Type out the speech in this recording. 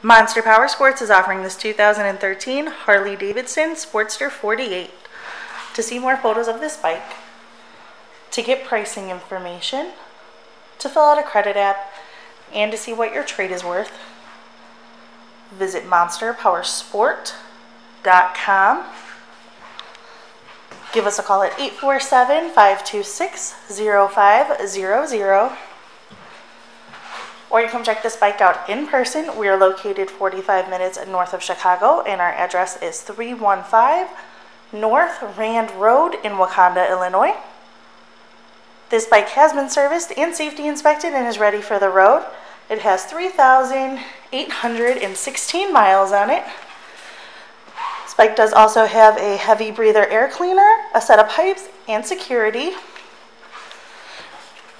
Monster Power Sports is offering this 2013 Harley Davidson Sportster 48. To see more photos of this bike, to get pricing information, to fill out a credit app, and to see what your trade is worth, visit monsterpowersport.com. Give us a call at 847 526 0500 or you can check this bike out in person. We are located 45 minutes north of Chicago, and our address is 315 North Rand Road in Wauconda, Illinois. This bike has been serviced and safety inspected and is ready for the road. It has 3,816 miles on it. This bike does also have a heavy breather air cleaner, a set of pipes, and security.